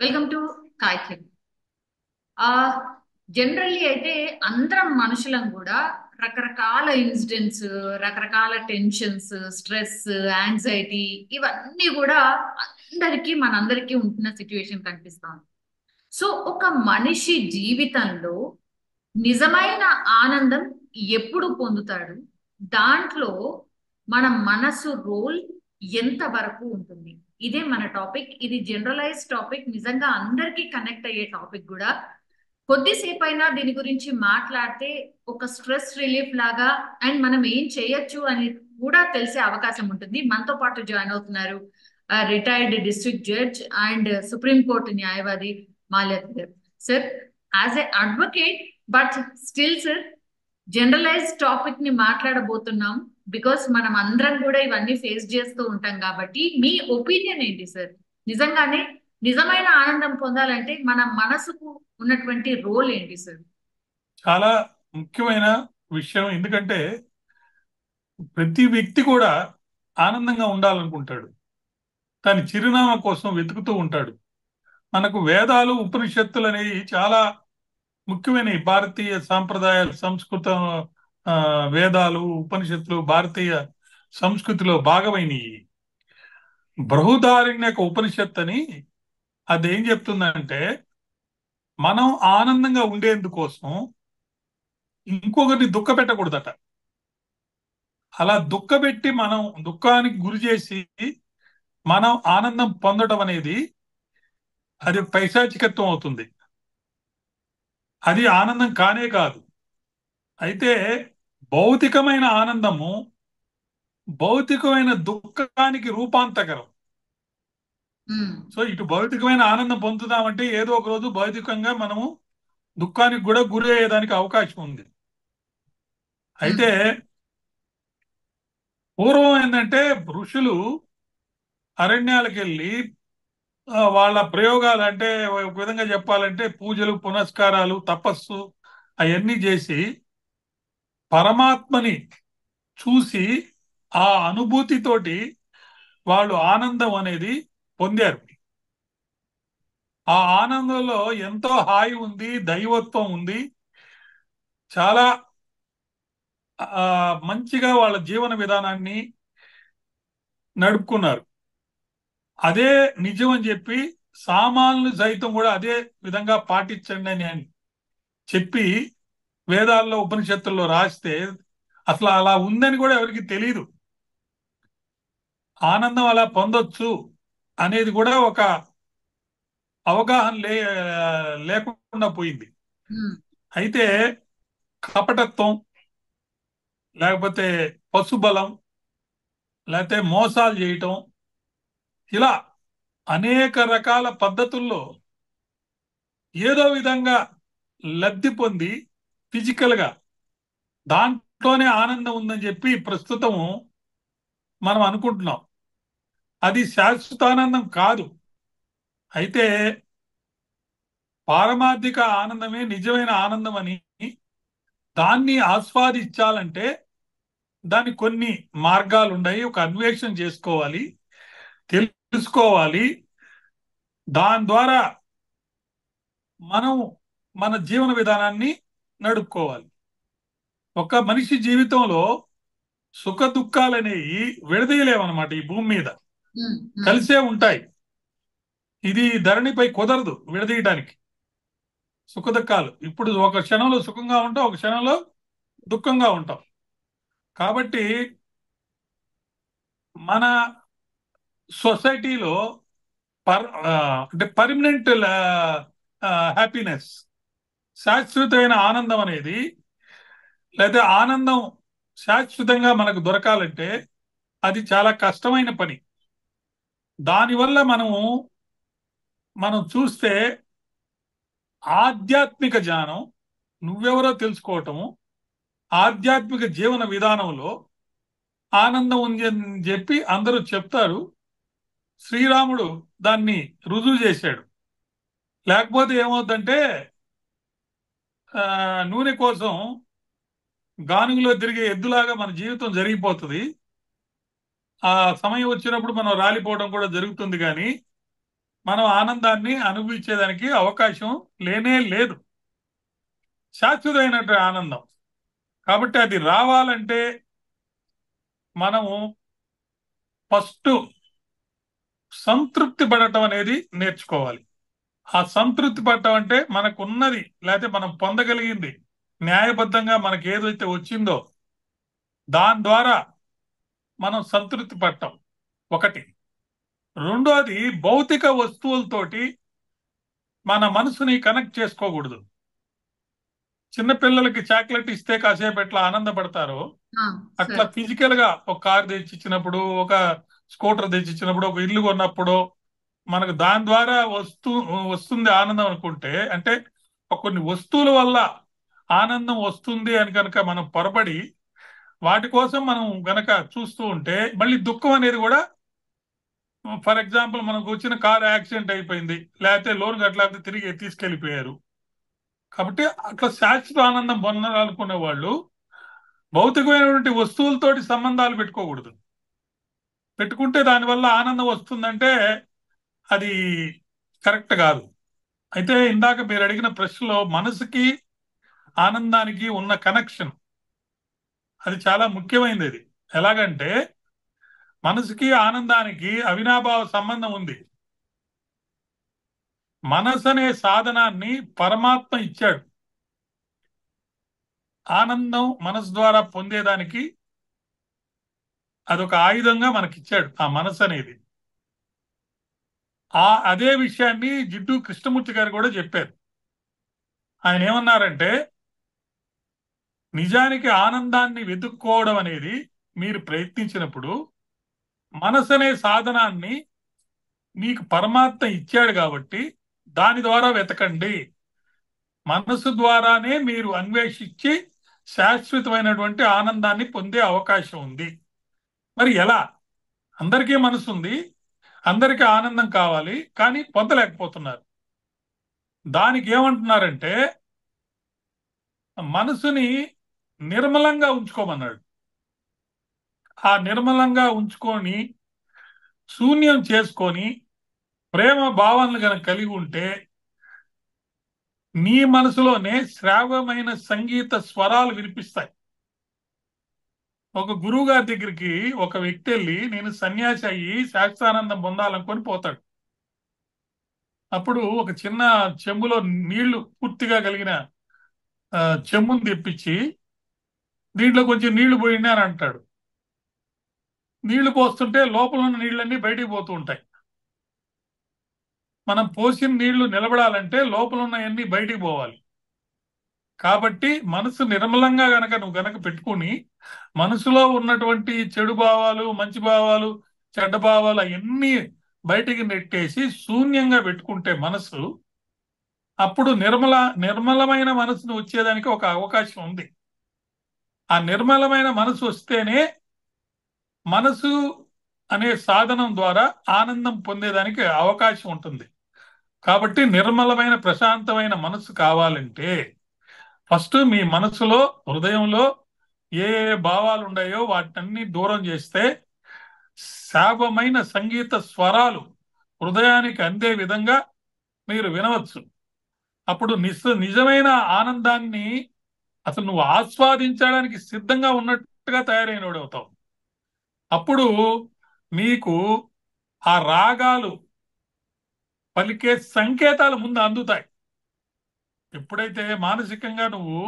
Welcome to కాయక్యం ఆ generally అయితే అందరం మనుషులం కూడా రకరకాల ఇన్సిడెంట్స్ రకరకాల టెన్షన్స్ స్ట్రెస్ యాంగ్జైటీ ఇవన్నీ కూడా అందరికీ మనందరికీ ఉంటున్న సిచ్యువేషన్ కనిపిస్తాం సో ఒక మనిషి జీవితంలో నిజమైన ఆనందం ఎప్పుడు పొందుతాడు? దాంట్లో మన మనసు రోల్ ఎంత వరకు ఉంటుంది? ఇదే మన టాపిక్. ఇది జనరలైజ్ టాపిక్. నిజంగా అందరికీ కనెక్ట్ అయ్యే టాపిక్ కూడా. కొద్దిసేపు అయినా దీని గురించి మాట్లాడితే ఒక స్ట్రెస్ రిలీఫ్ లాగా అండ్ మనం ఏం చేయొచ్చు అని కూడా తెలిసే అవకాశం ఉంటుంది. మనతో పాటు జాయిన్ అవుతున్నారు retired district judge and supreme court న్యాయవాది Malyad garu sir as a advocate but still sir generalize టాపిక్ని మాట్లాడబోతున్నాం. బికాస్ మనం అందరం కూడా ఇవన్నీ ఫేస్ చేస్తూ ఉంటాం కాబట్టి మీ ఒపీనియన్ ఏంటి సార్ నిజంగానే నిజమైన ఆనందం పొందాలంటే మన మనసుకు ఉన్నటువంటి రోల్ ఏంటి సార్ చాలా ముఖ్యమైన విషయం. ఎందుకంటే ప్రతి వ్యక్తి కూడా ఆనందంగా ఉండాలనుకుంటాడు. తన చిరునామా కోసం వెతుకుతూ ఉంటాడు. మనకు వేదాలు ఉపనిషత్తులు అనేవి చాలా ముఖ్యమైనవి. భారతీయ సాంప్రదాయ సంస్కృత వేదాలు ఉపనిషత్తులు భారతీయ సంస్కృతిలో భాగమైనవి బృహదారణ్యక ఉపనిషత్ అని అది ఏం చెప్తుందంటే మనం ఆనందంగా ఉండేందుకోసం ఇంకొకరిని దుఃఖ పెట్టకూడదట. అలా దుఃఖపెట్టి మనం దుఃఖానికి గురి చేసి మనం ఆనందం పొందడం అనేది అది పైశాచికత్వం అవుతుంది. అది ఆనందం కానే కాదు. అయితే భౌతికమైన ఆనందము భౌతికమైన దుఃఖానికి రూపాంతకరం. ఉమ్, సో ఇటు భౌతికమైన ఆనందం పొందుతామంటే ఏదో ఒక రోజు భౌతికంగా మనము దుఃఖానికి కూడా గురి అయ్యేదానికి అవకాశం ఉంది. అయితే పూర్వం ఏంటంటే ఋషులు అరణ్యాలకు వెళ్ళి వాళ్ళ ప్రయోగాలు అంటే ఒక విధంగా చెప్పాలంటే పూజలు పునస్కారాలు తపస్సు అవన్నీ చేసి పరమాత్మని చూసి ఆ అనుభూతితోటి వాళ్ళు ఆనందం అనేది పొందారు. ఆ ఆనందంలో ఎంతో హాయి ఉంది దైవత్వం ఉంది. చాలా మంచిగా వాళ్ళ జీవన విధానాన్ని నడుపుకున్నారు. అదే నిజం అని చెప్పి సామాన్లు సైతం కూడా అదే విధంగా పాటించండి అని అని చెప్పి వేదాల్లో ఉపనిషత్తుల్లో రాస్తే అసలు అలా ఉందని కూడా ఎవరికి తెలియదు ఆనందం అలా పొందొచ్చు అనేది కూడా ఒక అవగాహన లే లేకుండా పోయింది. అయితే కపటత్వం లేకపోతే పశుబలం లేకపోతే మోసాలు చేయటం ఇలా అనేక రకాల పద్ధతుల్లో ఏదో విధంగా లబ్ధి పొంది ఫిజికల్గా. దాంట్లోనే ఆనందం ఉందని చెప్పి ప్రస్తుతం మనం అనుకుంటున్నాం. అది శాశ్వతానందం కాదు. అయితే పారమార్థిక ఆనందమే నిజమైన ఆనందం అని దాన్ని ఆస్వాదించాలంటే దాని కొన్ని మార్గాలు ఉన్నాయి ఒక అన్వేషణ చేసుకోవాలి తెలుసుకోవాలి. దాని ద్వారా మనం మన జీవన విధానాన్ని నడుపుకోవాలి. ఒక మనిషి జీవితంలో సుఖ దుఃఖాలు అనేవి విడదీయలేమన్నమాట ఈ భూమి మీద. కలిసే ఉంటాయి. ఇది ధరణిపై కుదరదు విడదీయడానికి సుఖ దుఃఖాలు. ఇప్పుడు ఒక క్షణంలో సుఖంగా ఉంటాం ఒక క్షణంలో దుఃఖంగా ఉంటాం. కాబట్టి మన సొసైటీలో పర్ అంటే పర్మనెంట్ హ్యాపీనెస్ శాశ్వతమైన ఆనందం అనేది లేదా ఆనందం శాశ్వతంగా మనకు దొరకాలంటే అది చాలా కష్టమైన పని. దానివల్ల మనము మనం చూస్తే ఆధ్యాత్మిక జ్ఞానం నువ్వెవరో తెలుసుకోవటము ఆధ్యాత్మిక జీవన విధానంలో ఆనందం ఉంది అని చెప్పి అందరూ చెప్తారు. శ్రీరాముడు దాన్ని రుజువు చేశాడు. లేకపోతే ఏమవుతుందంటే నూనె కోసం గానుగులో తిరిగే ఎద్దులాగా మన జీవితం జరిగిపోతుంది. ఆ సమయం వచ్చినప్పుడు మనం రాలిపోవడం కూడా జరుగుతుంది కానీ మనం ఆనందాన్ని అనుభవించేదానికి అవకాశం లేనే లేదు. శాశ్వతమైనటువంటి ఆనందం. కాబట్టి అది రావాలంటే మనము ఫస్ట్ సంతృప్తి పడటం అనేది నేర్చుకోవాలి. ఆ సంతృప్తి పడటం అంటే మనకు ఉన్నది లేకపోతే మనం పొందగలిగింది. న్యాయబద్ధంగా మనకి ఏదైతే వచ్చిందో దాని ద్వారా మనం సంతృప్తి పడటం ఒకటి. రెండోది భౌతిక వస్తువులతోటి మన మనసుని కనెక్ట్ చేసుకోకూడదు. చిన్నపిల్లలకి చాక్లెట్ ఇస్తే కాసేపు ఎట్లా ఆనందపడతారో అట్లా ఫిజికల్గా ఒక కార్ తెచ్చిచ్చినప్పుడు ఒక స్కూటర్ తెచ్చిచ్చినప్పుడు ఒక ఇల్లు కొన్నప్పుడు మనకు దాని ద్వారా వస్తూ వస్తుంది ఆనందం అనుకుంటే అంటే కొన్ని వస్తువుల వల్ల ఆనందం వస్తుంది అని కనుక మనం పొరపడి వాటి కోసం మనం గనక చూస్తూ ఉంటే మళ్ళీ దుఃఖం అనేది కూడా ఫర్ ఎగ్జాంపుల్ మనకు వచ్చిన కార్ యాక్సిడెంట్ అయిపోయింది లేకపోతే లోన్ కట్టలేకపోతే తిరిగి తీసుకెళ్ళిపోయారు. కాబట్టి అట్లా శాశ్వత ఆనందం పొందాలనుకునే వాళ్ళు భౌతికమైనటువంటి వస్తువులతోటి సంబంధాలు పెట్టుకోకూడదు. పెట్టుకుంటే దానివల్ల ఆనందం వస్తుందంటే అది కరెక్ట్ కాదు. అయితే ఇందాక మీరు అడిగిన ప్రశ్నలో మనసుకి ఆనందానికి ఉన్న కనెక్షన్. అది చాలా ముఖ్యమైనది అది ఎలాగంటే మనసుకి ఆనందానికి అవినాభావ సంబంధం ఉంది. మనసు అనే సాధనాన్ని పరమాత్మ ఇచ్చాడు. ఆనందం మనసు ద్వారా పొందేదానికి అదొక ఆయుధంగా మనకిచ్చాడు ఆ మనసు అనేది ఆ అదే విషయాన్ని జిడ్డు కృష్ణమూర్తి గారు కూడా చెప్పారు. ఆయన ఏమన్నారంటే నిజానికి ఆనందాన్ని వెతుక్కోవడం అనేది మీరు ప్రయత్నించినప్పుడు మనసు అనే సాధనాన్ని మీకు పరమాత్మ ఇచ్చాడు కాబట్టి దాని ద్వారా వెతకండి. మనసు ద్వారానే మీరు అన్వేషించి శాశ్వతమైనటువంటి ఆనందాన్ని పొందే అవకాశం ఉంది. మరి ఎలా? అందరికీ మనసు ఉంది అందరికీ ఆనందం కావాలి కానీ పొందలేకపోతున్నారు. దానికి ఏమంటున్నారంటే మనసుని నిర్మలంగా ఉంచుకోమన్నాడు. ఆ నిర్మలంగా ఉంచుకొని శూన్యం చేసుకొని ప్రేమ భావనలు కనుక కలిగి ఉంటే నీ మనసులోనే శ్రావ్యమైన సంగీత స్వరాలు వినిపిస్తాయి. ఒక గురువు గారి దగ్గరికి ఒక వ్యక్తి వెళ్ళి నేను సన్యాసి అయ్యి శాస్త్రానందం పొందాలనుకొని పోతాడు. అప్పుడు ఒక చిన్న చెంబులో నీళ్ళు పూర్తిగా కలిగిన చెంబుని తెప్పించి దీంట్లో కొంచెం నీళ్ళు పోయింది అని అంటాడు. నీళ్ళు పోస్తుంటే లోపల ఉన్న నీళ్ళన్నీ బయటికి పోతూ ఉంటాయి. మనం పోసిన నీళ్ళు నిలబడాలంటే లోపల ఉన్నవన్నీ బయటికి పోవాలి. కాబట్టి మనసు నిర్మలంగా గనక నువ్వు గనక పెట్టుకుని మనసులో ఉన్నటువంటి చెడు భావాలు మంచి భావాలు చెడ్డ భావాలు అవన్నీ బయటికి నెట్టేసి శూన్యంగా పెట్టుకుంటే మనసు అప్పుడు నిర్మల నిర్మలమైన మనసును వచ్చేదానికి ఒక అవకాశం ఉంది. ఆ నిర్మలమైన మనసు వస్తేనే మనసు అనే సాధనం ద్వారా ఆనందం పొందేదానికి అవకాశం ఉంటుంది. కాబట్టి నిర్మలమైన ప్రశాంతమైన మనసు కావాలంటే ఫస్ట్ మీ మనసులో హృదయంలో ఏ ఏ భావాలు ఉన్నాయో వాటిని దూరం చేస్తే శాపమైన సంగీత స్వరాలు హృదయానికి అందే విధంగా మీరు వినవచ్చు. అప్పుడు నిస్ నిజమైన ఆనందాన్ని అసలు నువ్వు ఆస్వాదించడానికి సిద్ధంగా ఉన్నట్టుగా తయారైన అవుతావు అప్పుడు మీకు ఆ రాగాలు పలికే సంకేతాలు ముందు అందుతాయి. ఎప్పుడైతే మానసికంగా నువ్వు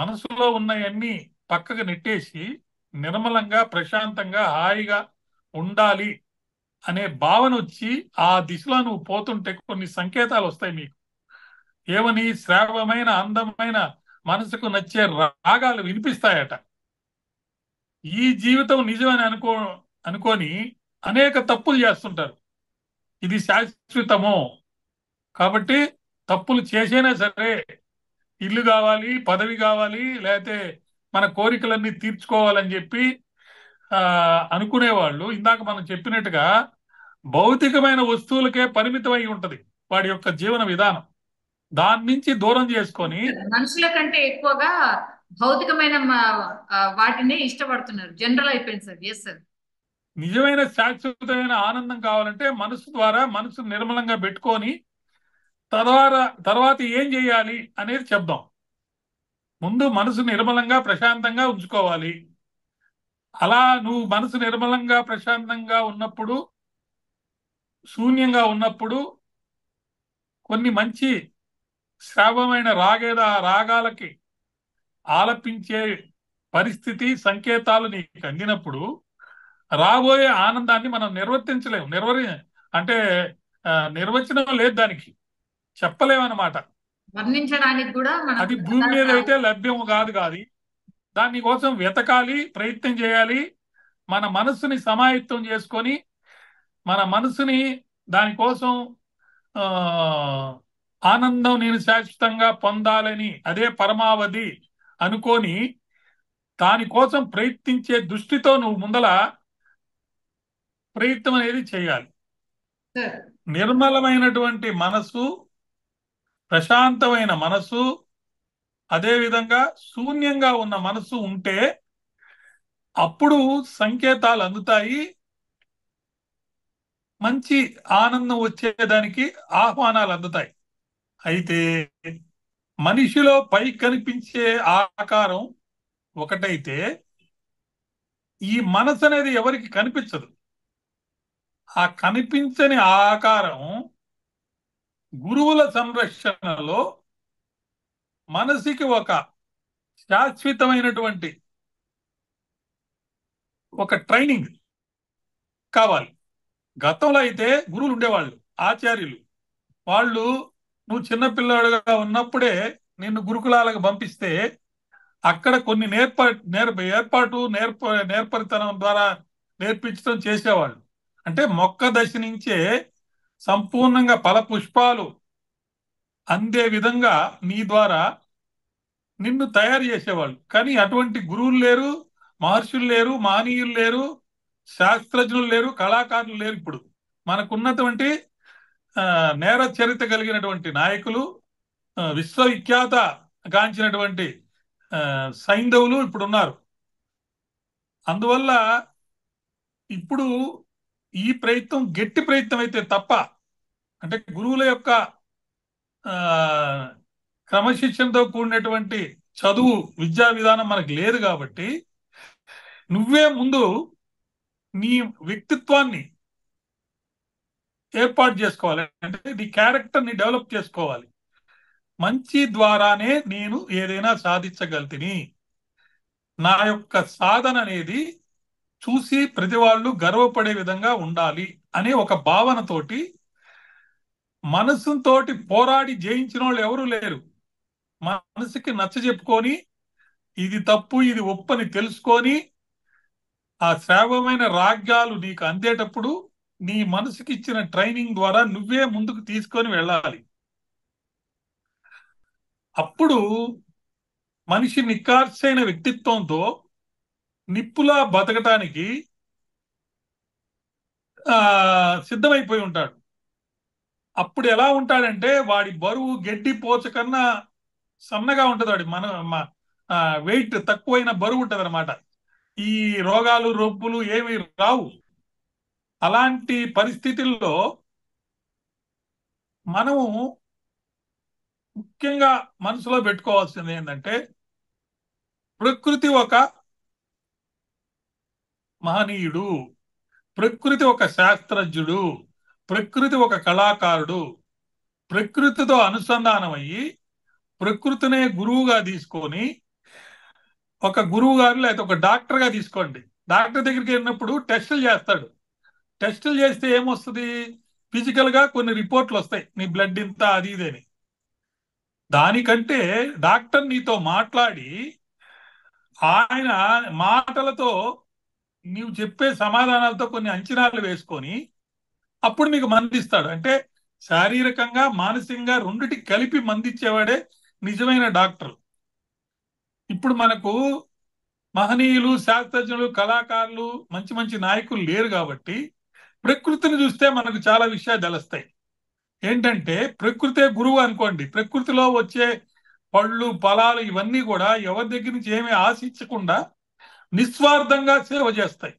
మనసులో ఉన్నవన్నీ పక్కకు నెట్టేసి నిర్మలంగా ప్రశాంతంగా హాయిగా ఉండాలి అనే భావన వచ్చి ఆ దిశలో నువ్వు పోతుంటే కొన్ని సంకేతాలు వస్తాయి మీకు ఏమని? శ్రావమైన అందమైన మనసుకు నచ్చే రాగాలు వినిపిస్తాయట. ఈ జీవితం నిజమని అనుకో అనుకొని అనేక తప్పులు చేస్తుంటారు. ఇది శాశ్వతము? కాబట్టి తప్పులు చేసైనా సరే ఇల్లు కావాలి పదవి కావాలి లేకపోతే మన కోరికలన్నీ తీర్చుకోవాలని చెప్పి అనుకునేవాళ్ళు. ఇందాక మనం చెప్పినట్టుగా భౌతికమైన వస్తువులకే పరిమితమై ఉంటది వాడి యొక్క జీవన విధానం. దాని నుంచి దూరం చేసుకొని మనుషుల కంటే ఎక్కువగా భౌతికమైన వాటినే ఇష్టపడుతున్నారు. జనరల్ అయిపోయింది సార్. ఎస్ సార్ నిజమైన శాశ్వతమైన ఆనందం కావాలంటే మనసు ద్వారా మనసు నిర్మలంగా పెట్టుకొని తర్వాత తర్వాత ఏం చేయాలి అనేది చెప్దాం. ముందు మనసు నిర్మలంగా ప్రశాంతంగా ఉంచుకోవాలి. అలా నువ్వు మనసు నిర్మలంగా ప్రశాంతంగా ఉన్నప్పుడు శూన్యంగా ఉన్నప్పుడు కొన్ని మంచి శ్రావమైన రాగేద రాగాలకి ఆలపించే పరిస్థితి సంకేతాలు నీకు అందినప్పుడు రాబోయే ఆనందాన్ని మనం నిర్వర్తించలేము నిర్వరి అంటే నిర్వచనం లేదు దానికి. చెప్పలేమన్నమాట. వర్ణించడానికి కూడా అది భూమి మీద అయితే లభ్యం కాదు కాదు దాని కోసం వెతకాలి ప్రయత్నం చేయాలి మన మనసుని సమాయత్తం చేసుకొని మన మనసుని దానికోసం ఆ ఆనందం నేను శాశ్వతంగా పొందాలని అదే పరమావధి అనుకొని దానికోసం ప్రయత్నించే దృష్టితో నువ్వు ముందల ప్రయత్నం అనేది చేయాలి. నిర్మలమైనటువంటి మనసు ప్రశాంతమైన మనసు అదేవిధంగా శూన్యంగా ఉన్న మనసు ఉంటే అప్పుడు సంకేతాలు అందుతాయి. మంచి ఆనందం వచ్చేదానికి ఆహ్వానాలు అందుతాయి. అయితే మనిషిలో పై కనిపించే ఆకారం ఒకటైతే ఈ మనసు అనేది ఎవరికి కనిపించదు. ఆ కనిపించని ఆకారం గురువుల సంరక్షణలో మనసుకి ఒక శాశ్వతమైనటువంటి ఒక ట్రైనింగ్ కావాలి. గతంలో అయితే గురువులు ఉండేవాళ్ళు ఆచార్యులు. వాళ్ళు నువ్వు చిన్నపిల్లాడుగా ఉన్నప్పుడే నిన్ను గురుకులాలకు పంపిస్తే అక్కడ కొన్ని నేర్ప నేర్ప ఏర్పాటు నేర్ప నేర్పరితనం ద్వారా నేర్పించడం చేసేవాళ్ళు. అంటే మొక్క దశ నుంచే సంపూర్ణంగా ఫల పుష్పాలు అందే విధంగా నీ ద్వారా నిన్ను తయారు చేసేవాళ్ళు. కానీ అటువంటి గురువులు లేరు మహర్షులు లేరు మానీయులు లేరు శాస్త్రజ్ఞులు లేరు కళాకారులు లేరు ఇప్పుడు. మనకున్నటువంటి నేర చరిత్ర కలిగినటువంటి నాయకులు విశ్వవిఖ్యాత గాంచినటువంటి సైంధవులు ఇప్పుడు ఉన్నారు అందువల్ల ఇప్పుడు ఈ ప్రయత్నం గట్టి ప్రయత్నం అయితే తప్ప అంటే గురువుల యొక్క క్రమశిక్షణతో కూడినటువంటి చదువు విద్యా విధానం మనకు లేదు కాబట్టి నువ్వే ముందు నీ వ్యక్తిత్వాన్ని ఏర్పాటు చేసుకోవాలి. అంటే నీ క్యారెక్టర్ని డెవలప్ చేసుకోవాలి. మంచి ద్వారానే నేను ఏదైనా సాధించగలితిని. నా యొక్క సాధన అనేది చూసి ప్రతి వాళ్ళు గర్వపడే విధంగా ఉండాలి అనే ఒక భావనతోటి మనసుతోటి పోరాడి జయించిన వాళ్ళు ఎవరు లేరు. మనసుకి నచ్చ చెప్పుకొని ఇది తప్పు ఇది ఒప్పని తెలుసుకొని ఆ శ్రావమైన రాగ్యాలు నీకు అందేటప్పుడు నీ మనసుకి ఇచ్చిన ట్రైనింగ్ ద్వారా నువ్వే ముందుకు తీసుకొని వెళ్ళాలి. అప్పుడు మనిషి నిక్కార్సైన వ్యక్తిత్వంతో నిప్పులా బతకటానికి ఆ సిద్ధమైపోయి ఉంటాడు. అప్పుడు ఎలా ఉంటాడంటే వాడి బరువు గడ్డి పోచ కన్నా సన్నగా ఉంటుంది వాడి మన వెయిట్ తక్కువైన బరువు ఉంటుంది అనమాట ఈ రోగాలు రొప్పులు ఏమి రావు. అలాంటి పరిస్థితుల్లో మనము ముఖ్యంగా మనసులో పెట్టుకోవాల్సింది ఏంటంటే ప్రకృతి ఒక మహనీయుడు ప్రకృతి ఒక శాస్త్రజ్ఞుడు ప్రకృతి ఒక కళాకారుడు ప్రకృతితో అనుసంధానం అయ్యి ప్రకృతినే గురువుగా తీసుకొని ఒక గురువు గారు లేకపోతే ఒక డాక్టర్గా తీసుకోండి. డాక్టర్ దగ్గరికి వెళ్ళినప్పుడు టెస్టులు చేస్తాడు. టెస్టులు చేస్తే ఏమొస్తుంది? ఫిజికల్గా కొన్ని రిపోర్ట్లు వస్తాయి. నీ బ్లడ్ ఇంత అది ఇదని అని. దానికంటే డాక్టర్ నీతో మాట్లాడి ఆయన మాటలతో నీవు చెప్పే సమాధానాలతో కొన్ని అంచనాలు వేసుకొని అప్పుడు మీకు మందిస్తాడు. అంటే శారీరకంగా మానసికంగా రెండిటి కలిపి మందిచ్చేవాడే నిజమైన డాక్టర్. ఇప్పుడు మనకు మహనీయులు శాస్త్రజ్ఞులు కళాకారులు మంచి మంచి నాయకులు లేరు కాబట్టి ప్రకృతిని చూస్తే మనకు చాలా విషయాలు తెలుస్తాయి. ఏంటంటే ప్రకృతే గురువు అనుకోండి. ప్రకృతిలో వచ్చే పళ్ళు ఫలాలు ఇవన్నీ కూడా ఎవరి దగ్గర నుంచి ఏమీ ఆశించకుండా నిస్వార్థంగా సేవ చేస్తాయి.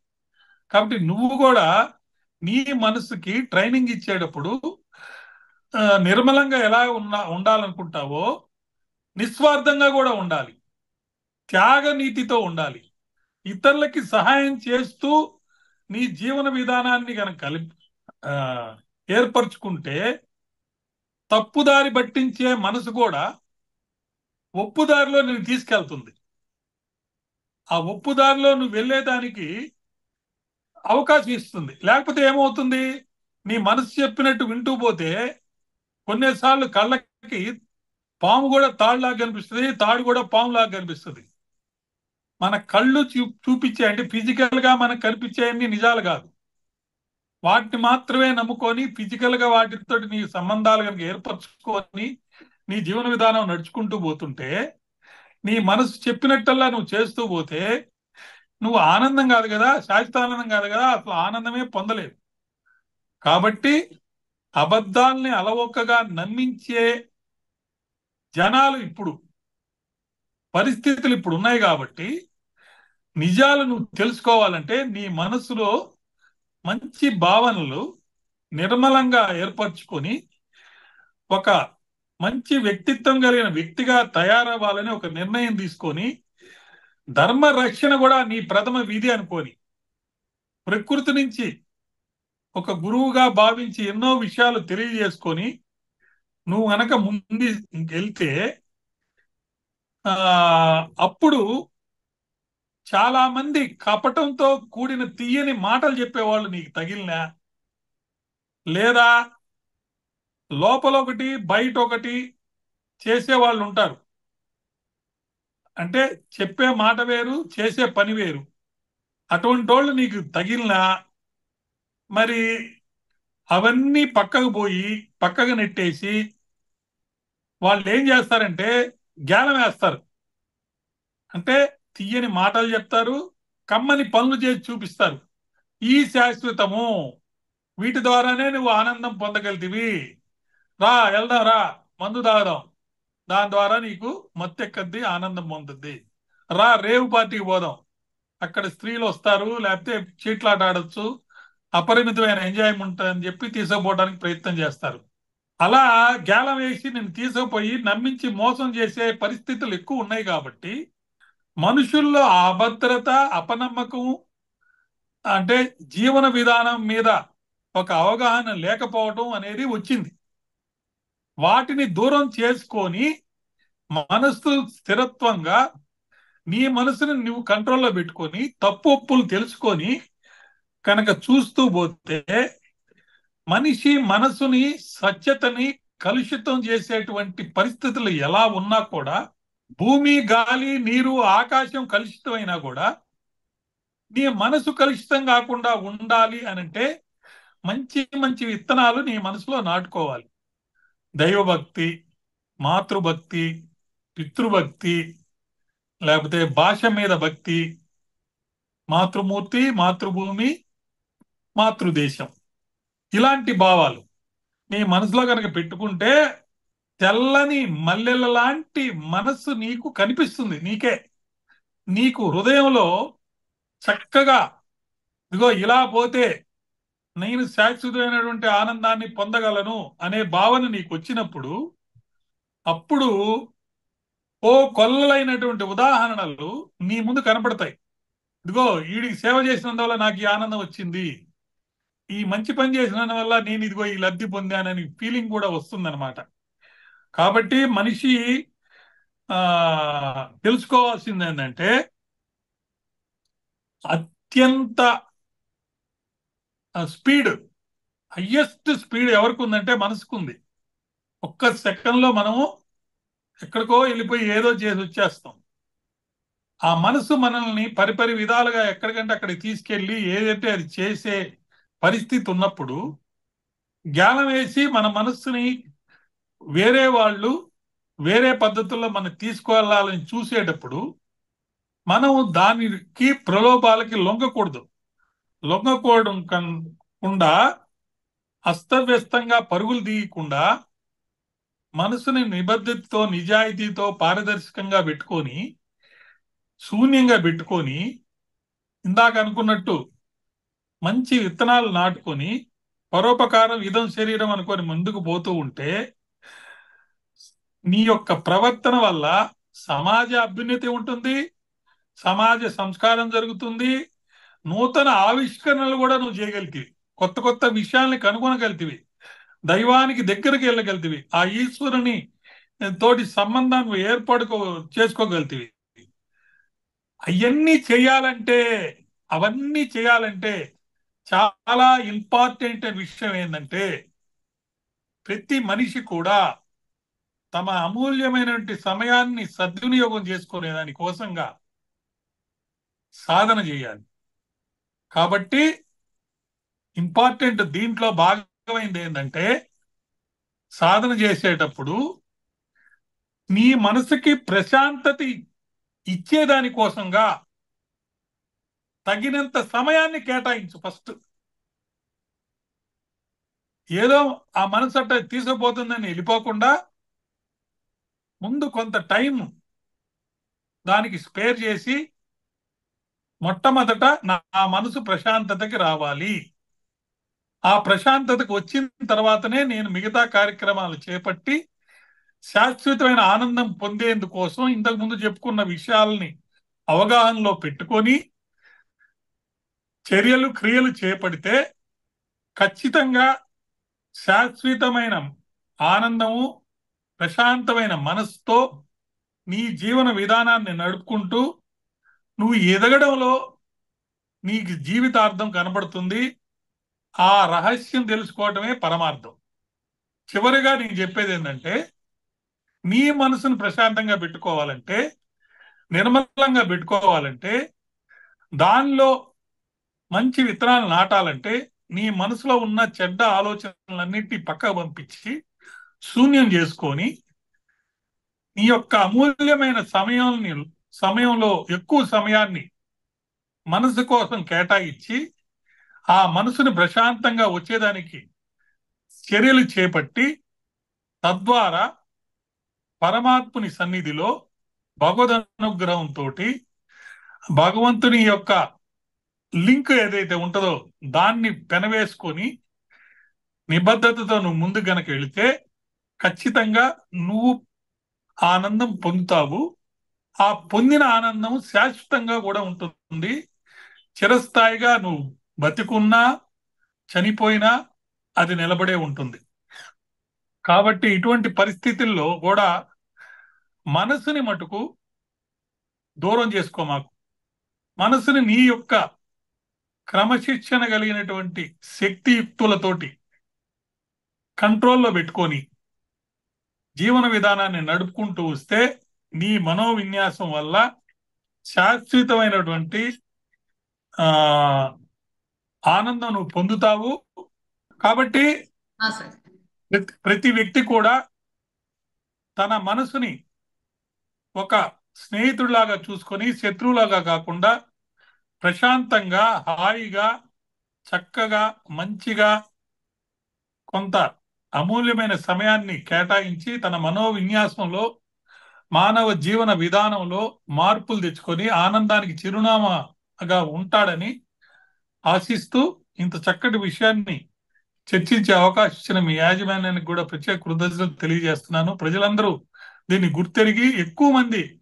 కాబట్టి నువ్వు కూడా నీ మనసుకి ట్రైనింగ్ ఇచ్చేటప్పుడు నిర్మలంగా ఎలా ఉన్నా ఉండాలనుకుంటావో నిస్వార్థంగా కూడా ఉండాలి. త్యాగ నీతితో ఉండాలి. ఇతరులకి సహాయం చేస్తూ నీ జీవన విధానాన్ని కనుక కలిపి ఏర్పరచుకుంటే తప్పుదారి పట్టించే మనసు కూడా ఒప్పుదారిలో నేను తీసుకెళ్తుంది. ఆ ఒప్పుదారిలో నువ్వు వెళ్ళేదానికి అవకాశం ఇస్తుంది. లేకపోతే ఏమవుతుంది? నీ మనసు చెప్పినట్టు వింటూ పోతే కొన్నిసార్లు కళ్ళకి పాము కూడా తాడులాగా కనిపిస్తుంది తాడు కూడా పాములాగా కనిపిస్తుంది. మన కళ్ళు చూ చూపించే అంటే ఫిజికల్గా మనకు కనిపించేవన్నీ నిజాలు కాదు. వాటిని మాత్రమే నమ్ముకొని ఫిజికల్గా వాటితో నీ సంబంధాలు కనుక ఏర్పరచుకొని నీ జీవన విధానం నడుచుకుంటూ పోతుంటే నీ మనసు చెప్పినట్టల్లా నువ్వు చేస్తూ పోతే నువ్వు ఆనందం కాదు కదా శాశ్వతానందం కాదు కదా అసలు ఆనందమే పొందలేదు. కాబట్టి అబద్ధాల్ని అలవొక్కగా నమ్మించే జనాలు ఇప్పుడు పరిస్థితులు ఇప్పుడు ఉన్నాయి కాబట్టి నిజాలు నువ్వు తెలుసుకోవాలంటే నీ మనసులో మంచి భావనలు నిర్మలంగా ఏర్పరచుకొని ఒక మంచి వ్యక్తిత్వం కలిగిన వ్యక్తిగా తయారవ్వాలని ఒక నిర్ణయం తీసుకొని ధర్మ రక్షణ కూడా నీ ప్రథమ విధి అనుకోని ప్రకృతి నుంచి ఒక గురువుగా భావించి ఎన్నో విషయాలు తెలియజేసుకొని నువ్వు గనక ముందు వెళ్తే అప్పుడు చాలా మంది కపటంతో కూడిన తీయని మాటలు చెప్పేవాళ్ళు నీకు తగిలినా లేదా లోపల ఒకటి బయట ఒకటి చేసే వాళ్ళు ఉంటారు అంటే చెప్పే మాట వేరు చేసే పని వేరు. అటువంటి వాళ్ళు నీకు తగిలినా మరి అవన్నీ పక్కకు పోయి పక్కకు నెట్టేసి వాళ్ళు ఏం చేస్తారంటే జ్ఞానం వేస్తారు. అంటే తీయని మాటలు చెప్తారు కమ్మని పనులు చేసి చూపిస్తారు. ఈ శాశ్వతము వీటి ద్వారానే నువ్వు ఆనందం పొందగలిగివి రా వెళ్దాం రా మందు తాగదాం. దాని ద్వారా నీకు మత్తెక్కద్ది ఆనందం పొందుద్ది. రా రేవు పార్టీకి పోదాం. అక్కడ స్త్రీలు వస్తారు లేకపోతే చీట్లాట ఆడచ్చు. అపరిమితమైన ఎంజాయ్మెంట్ అని చెప్పి తీసుకుపోవడానికి ప్రయత్నం చేస్తారు. అలా గేలం వేసి నేను తీసుకుపోయి నమ్మించి మోసం చేసే పరిస్థితులు ఎక్కువ ఉన్నాయి కాబట్టి మనుషుల్లో అభద్రత అపనమ్మకం అంటే జీవన విధానం మీద ఒక అవగాహన లేకపోవడం అనేది వచ్చింది. వాటిని దూరం చేసుకొని మనస్సు స్థిరత్వంగా నీ మనసుని నువ్వు కంట్రోల్లో పెట్టుకొని తప్పు ఒప్పులు తెలుసుకొని కనుక చూస్తూ పోతే మనిషి మనసుని స్వచ్ఛతని కలుషితం చేసేటువంటి పరిస్థితులు ఎలా ఉన్నా కూడా భూమి గాలి నీరు ఆకాశం కలుషితమైనా కూడా నీ మనసు కలుషితం కాకుండా ఉండాలి అనంటే మంచి మంచి విత్తనాలు నీ మనసులో నాటుకోవాలి. దైవభక్తి మాతృభక్తి పితృభక్తి లేకపోతే భాష మీద భక్తి మాతృమూర్తి మాతృభూమి మాతృదేశం. ఇలాంటి భావాలు నీ మనసులో కనుక పెట్టుకుంటే తెల్లని మల్లెల లాంటి మనస్సు నీకు కనిపిస్తుంది నీకే. నీకు హృదయంలో చక్కగా ఇదిగో ఇలా పోతే నేను శాశ్వతమైనటువంటి ఆనందాన్ని పొందగలను అనే భావన నీకు వచ్చినప్పుడు అప్పుడు ఓ కొల్లలైనటువంటి ఉదాహరణలు నీ ముందు కనపడతాయి. ఇదిగో వీడికి సేవ చేసినందువల్ల నాకు ఈ ఆనందం వచ్చింది. ఈ మంచి పని చేసిన వల్ల నేను ఇదిగో ఈ లబ్ధి పొందానని ఫీలింగ్ కూడా వస్తుందన్నమాట. కాబట్టి మనిషి ఆ తెలుసుకోవాల్సింది ఏంటంటే అత్యంత స్పీడ్ హయ్యెస్ట్ స్పీడ్ ఎవరికి ఉందంటే మనసుకు ఉంది ఒక్క సెకండ్లో మనము ఎక్కడికో వెళ్ళిపోయి ఏదో చేసి వచ్చేస్తాం. ఆ మనసు మనల్ని పరిపరి విధాలుగా ఎక్కడికంటే అక్కడికి తీసుకెళ్ళి ఏదంటే అది చేసే పరిస్థితి ఉన్నప్పుడు జ్ఞానం వేసి మన మనస్సుని వేరే వాళ్ళు వేరే పద్ధతుల్లో మనం తీసుకువెళ్ళాలని చూసేటప్పుడు మనం దానికి ప్రలోభాలకి లొంగకూడదు. లొంగకోవడం కాకుండా అస్తవ్యస్తంగా పరుగులు తీయకుండా మనసుని నిబద్ధతతో నిజాయితీతో పారదర్శకంగా పెట్టుకొని శూన్యంగా పెట్టుకొని ఇందాక అనుకున్నట్టు మంచి విత్తనాలు నాటుకొని పరోపకారం ఇదం శరీరం అనుకొని ముందుకు పోతూ ఉంటే నీ యొక్క ప్రవర్తన వల్ల సమాజ అభ్యున్నతి ఉంటుంది సమాజ సంస్కారం జరుగుతుంది నూతన ఆవిష్కరణలు కూడా నువ్వు చేయగలిగివి కొత్త కొత్త విషయాల్ని కనుగొనగలిగివి దైవానికి దగ్గరికి వెళ్ళగలిగివి ఆ ఈశ్వరుని తోటి సంబంధాన్ని ఏర్పడుకో చేసుకోగలిగివి అవన్నీ చేయాలంటే అవన్నీ చేయాలంటే చాలా ఇంపార్టెంట్ విషయం ఏంటంటే ప్రతి మనిషి కూడా తమ అమూల్యమైనటువంటి సమయాన్ని సద్వినియోగం చేసుకునే దాని కోసంగా సాధన చేయాలి. కాబట్టి ఇంపార్టెంట్ దీంట్లో భాగమైంది ఏంటంటే సాధన చేసేటప్పుడు నీ మనసుకి ప్రశాంతత ఇచ్చేదాని కోసంగా తగినంత సమయాన్ని కేటాయించు ఫస్ట్. ఏదో ఆ మనసు అట్ట తీసుకుపోతుందని వెళ్ళిపోకుండా ముందు కొంత టైం దానికి స్పేర్ చేసి మొట్టమొదట నా మనసు ప్రశాంతతకి రావాలి. ఆ ప్రశాంతతకు వచ్చిన తర్వాతనే నేను మిగతా కార్యక్రమాలు చేపట్టి శాశ్వతమైన ఆనందం పొందేందుకోసం ఇంతకు ముందు చెప్పుకున్న విషయాలని అవగాహనలో పెట్టుకొని చర్యలు క్రియలు చేపడితే ఖచ్చితంగా శాశ్వతమైన ఆనందము ప్రశాంతమైన మనసుతో నీ జీవన విధానాన్ని నడుపుకుంటూ నువ్వు ఎదగడంలో నీకు జీవితార్థం కనబడుతుంది. ఆ రహస్యం తెలుసుకోవటమే పరమార్థం. చివరిగా నేను చెప్పేది ఏంటంటే నీ మనసును ప్రశాంతంగా పెట్టుకోవాలంటే నిర్మలంగా పెట్టుకోవాలంటే దానిలో మంచి విత్తనాలు నాటాలంటే నీ మనసులో ఉన్న చెడ్డ ఆలోచనలన్నింటినీ పక్కకు పంపించి శూన్యం చేసుకొని నీ యొక్క అమూల్యమైన సమయాన్ని సమయంలో ఎక్కువ సమయాన్ని మనసు కోసం కేటాయించి ఆ మనసుని ప్రశాంతంగా వచ్చేదానికి చర్యలు చేపట్టి తద్వారా పరమాత్ముని సన్నిధిలో భగవద్ అనుగ్రహంతో భగవంతుని యొక్క లింక్ ఏదైతే ఉంటుందో దాన్ని పెనవేసుకొని నిబద్ధతతో నువ్వు ముందు గనక వెళితే ఖచ్చితంగా నువ్వు ఆనందం పొందుతావు. ఆ పొందిన ఆనందం శాశ్వతంగా కూడా ఉంటుంది. చిరస్థాయిగా నువ్వు బతికున్నా చనిపోయినా అది నిలబడే ఉంటుంది. కాబట్టి ఇటువంటి పరిస్థితుల్లో కూడా మనసుని మటుకు దూరం చేసుకో మాకు. మనసుని నీ యొక్క క్రమశిక్షణ కలిగినటువంటి శక్తియుక్తులతోటి కంట్రోల్లో పెట్టుకొని జీవన విధానాన్ని నడుపుకుంటూ వస్తే నీ మనోవిన్యాసం వల్ల శాశ్వతమైనటువంటి ఆ ఆనందం నువ్వు పొందుతావు. కాబట్టి ప్రతి వ్యక్తి కూడా తన మనసుని ఒక స్నేహితుడిలాగా చూసుకొని శత్రువులాగా కాకుండా ప్రశాంతంగా హాయిగా చక్కగా మంచిగా కొంత అమూల్యమైన సమయాన్ని కేటాయించి తన మనోవిన్యాసంలో మానవ జీవన విధానంలో మార్పులు తెచ్చుకొని ఆనందానికి చిరునామాగా ఉంటాడని ఆశిస్తూ ఇంత చక్కటి విషయాన్ని చర్చించే అవకాశం ఇచ్చిన మీ యాజమాన్యానికి కూడా ప్రత్యేక కృతజ్ఞతలు తెలియజేస్తున్నాను. ప్రజలందరూ దీన్ని గుర్తెరిగి ఎక్కువ మంది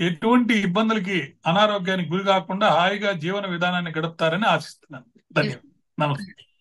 ఎటువంటి ఇబ్బందులకి అనారోగ్యానికి గురి కాకుండా హాయిగా జీవన విధానాన్ని గడుపుతారని ఆశిస్తున్నాను. ధన్యవాదాలు. నమస్తే.